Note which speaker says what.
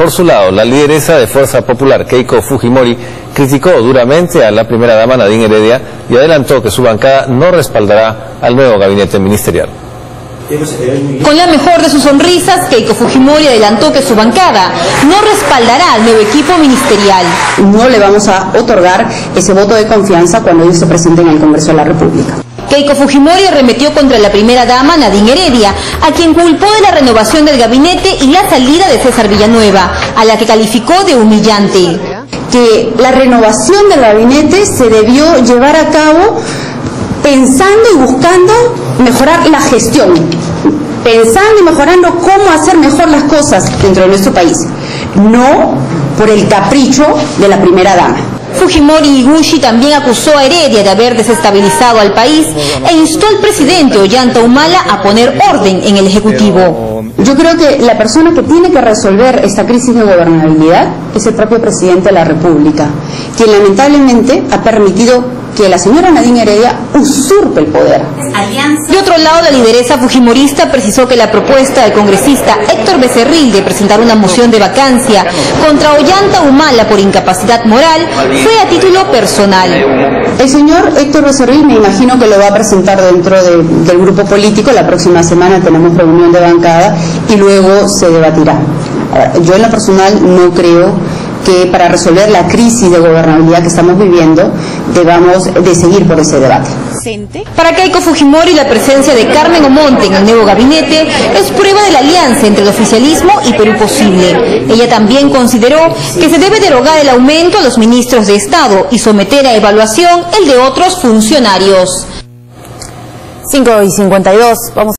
Speaker 1: Por su lado, la lideresa de Fuerza Popular, Keiko Fujimori, criticó duramente a la primera dama Nadine Heredia y adelantó que su bancada no respaldará al nuevo gabinete ministerial.
Speaker 2: Con la mejor de sus sonrisas, Keiko Fujimori adelantó que su bancada no respaldará al nuevo equipo ministerial.
Speaker 3: No le vamos a otorgar ese voto de confianza cuando ellos se presenten en el Congreso de la República.
Speaker 2: Keiko Fujimori arremetió contra la primera dama Nadine Heredia, a quien culpó de la renovación del gabinete y la salida de César Villanueva, a la que calificó de humillante.
Speaker 3: Que la renovación del gabinete se debió llevar a cabo pensando y buscando mejorar la gestión, pensando y mejorando cómo hacer mejor las cosas dentro de nuestro país, no por el capricho de la primera dama.
Speaker 2: Fujimori Iguchi también acusó a Heredia de haber desestabilizado al país e instó al presidente Ollanta Humala a poner orden en el Ejecutivo.
Speaker 3: Yo creo que la persona que tiene que resolver esta crisis de gobernabilidad es el propio presidente de la República, quien lamentablemente ha permitido que la señora Nadine Heredia usurpe el poder.
Speaker 2: De otro lado, la lideresa fujimorista precisó que la propuesta del congresista Héctor Becerril de presentar una moción de vacancia contra Ollanta Humala por incapacidad moral fue a título personal.
Speaker 3: El señor Héctor Becerril me imagino que lo va a presentar dentro del grupo político. La próxima semana tenemos reunión de bancada y luego se debatirá. Yo en lo personal no creo que para resolver la crisis de gobernabilidad que estamos viviendo debamos de seguir por ese debate.
Speaker 2: Para Keiko Fujimori la presencia de Carmen Omonte en el nuevo gabinete es prueba de la alianza entre el oficialismo y Perú Posible. Ella también consideró que se debe derogar el aumento a los ministros de Estado y someter a evaluación el de otros funcionarios.
Speaker 4: 5 y 52, vamos